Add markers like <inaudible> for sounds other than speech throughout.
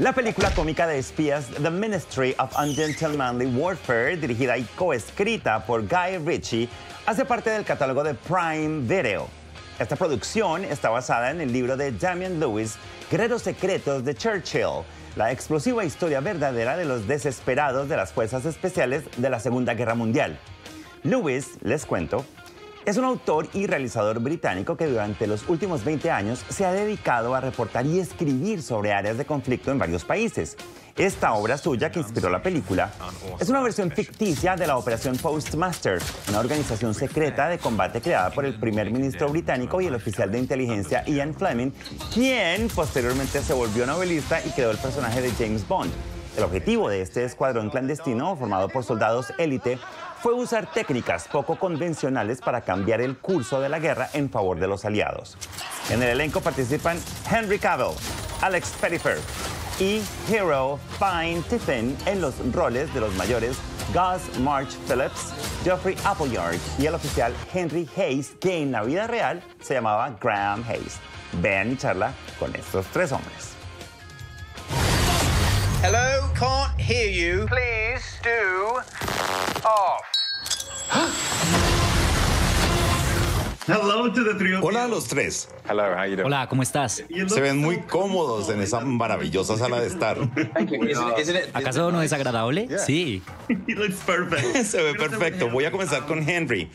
La película cómica de espías The Ministry of Ungentlemanly Warfare, dirigida y coescrita por Guy Ritchie, hace parte del catálogo de Prime Video. Esta producción está basada en el libro de Damian Lewis, Guerreros Secretos de Churchill, la explosiva historia verdadera de los desesperados de las fuerzas especiales de la Segunda Guerra Mundial. Lewis, les cuento, es un autor y realizador británico que durante los últimos 20 años se ha dedicado a reportar y escribir sobre áreas de conflicto en varios países. Esta obra suya, que inspiró la película, es una versión ficticia de la Operación Postmaster, una organización secreta de combate creada por el primer ministro británico y el oficial de inteligencia Ian Fleming, quien posteriormente se volvió novelista y creó el personaje de James Bond. El objetivo de este escuadrón clandestino, formado por soldados élite, fue usar técnicas poco convencionales para cambiar el curso de la guerra en favor de los aliados. En el elenco participan Henry Cavill, Alex Pettyfer y Hero Fine Tiffin en los roles de los mayores Gus March Phillips, Geoffrey Appleyard y el oficial Henry Hayes, que en la vida real se llamaba Graham Hayes. Vean mi charla con estos tres hombres. Hello, can't hear you. Please do off. Hola a los tres. Hola, ¿cómo estás? Se ven muy cómodos en esa maravillosa sala de estar. <laughs> ¿Acaso no es agradable? Sí. <laughs> Se ve perfecto. Voy a comenzar con Henry.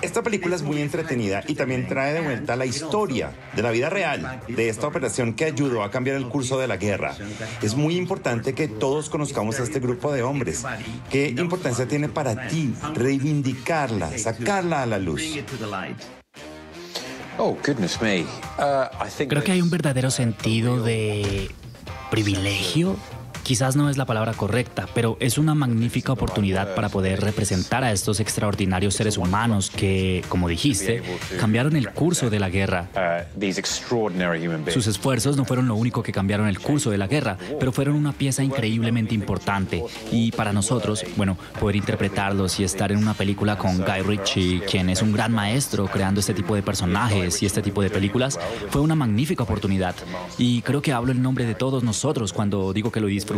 Esta película es muy entretenida y también trae de vuelta la historia de la vida real de esta operación que ayudó a cambiar el curso de la guerra. Es muy importante que todos conozcamos a este grupo de hombres. ¿Qué importancia tiene para ti reivindicarla, sacarla a la luz? Creo que hay un verdadero sentido de privilegio. Quizás no es la palabra correcta, pero es una magnífica oportunidad para poder representar a estos extraordinarios seres humanos que, como dijiste, cambiaron el curso de la guerra. Sus esfuerzos no fueron lo único que cambiaron el curso de la guerra, pero fueron una pieza increíblemente importante. Y para nosotros, bueno, poder interpretarlos y estar en una película con Guy Ritchie, quien es un gran maestro creando este tipo de personajes y este tipo de películas, fue una magnífica oportunidad. Y creo que hablo en nombre de todos nosotros cuando digo que lo disfrutamos.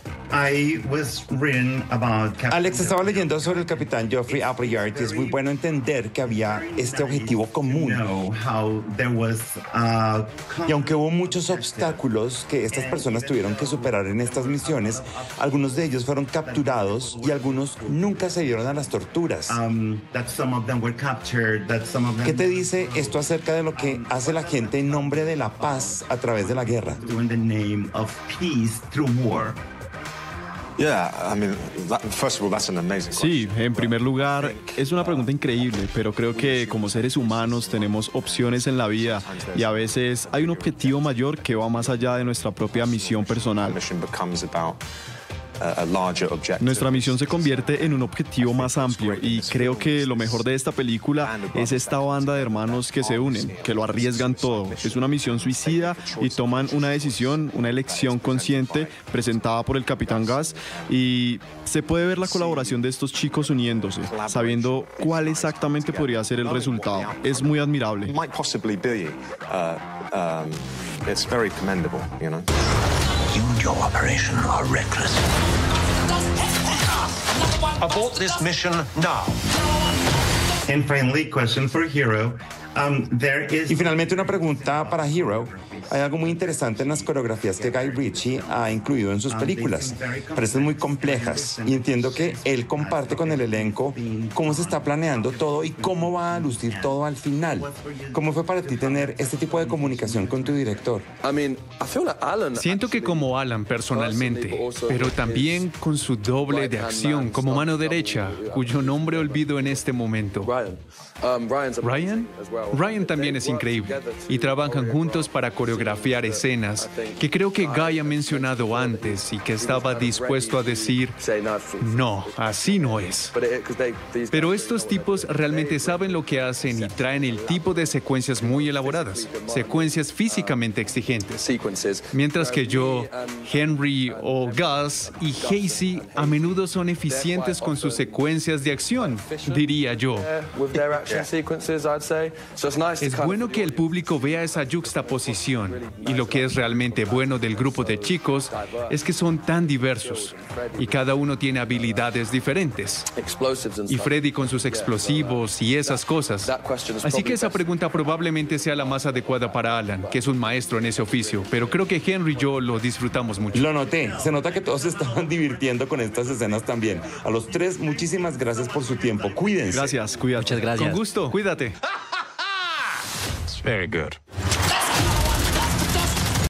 I was reading about Captain Alex estaba leyendo sobre el capitán Geoffrey Appleyard y es muy bueno entender que había este objetivo común. Y aunque hubo muchos obstáculos que estas personas tuvieron que superar en estas misiones, algunos de ellos fueron capturados y algunos nunca se dieron a las torturas. ¿Qué te dice esto acerca de lo que hace la gente en nombre de la paz a través de la guerra? Sí, en primer lugar, es una pregunta increíble, pero creo que como seres humanos tenemos opciones en la vida y a veces hay un objetivo mayor que va más allá de nuestra propia misión personal. Nuestra misión se convierte en un objetivo más amplio y creo que lo mejor de esta película es esta banda de hermanos que se unen, que lo arriesgan todo. Es una misión suicida y toman una decisión, una elección consciente presentada por el Capitán Gas y se puede ver la colaboración de estos chicos uniéndose, sabiendo cuál exactamente podría ser el resultado. Es muy admirable. You and your operation are reckless. Abort this mission now. In frame lead question for Hero. Um, there is Y finalmente una pregunta para Hero. Hay algo muy interesante en las coreografías que Guy Ritchie ha incluido en sus películas. Parecen muy complejas y entiendo que él comparte con el elenco cómo se está planeando todo y cómo va a lucir todo al final. ¿Cómo fue para ti tener este tipo de comunicación con tu director? I mean, I feel like Alan. Siento que como Alan personalmente, pero también con su doble de acción como mano derecha, cuyo nombre olvido en este momento. Ryan. Ryan también es increíble y trabajan juntos para coreografiar escenas que creo que Guy ha mencionado antes y que estaba dispuesto a decir, no, así no es. Pero estos tipos realmente saben lo que hacen y traen el tipo de secuencias muy elaboradas, secuencias físicamente exigentes. Mientras que yo, Henry o Gus y Casey a menudo son eficientes con sus secuencias de acción, diría yo. Es bueno que el público vea esa juxtaposición y lo que es realmente bueno del grupo de chicos es que son tan diversos y cada uno tiene habilidades diferentes. Y Freddy con sus explosivos y esas cosas. Así que esa pregunta probablemente sea la más adecuada para Alan, que es un maestro en ese oficio, pero creo que Henry y yo lo disfrutamos mucho. Lo noté, se nota que todos se <laughs> estaban divirtiendo con estas escenas también. A los tres, muchísimas gracias por su tiempo. Cuídense. Gracias, cuídate. Muchas gracias. Con gusto, cuídate. Very good.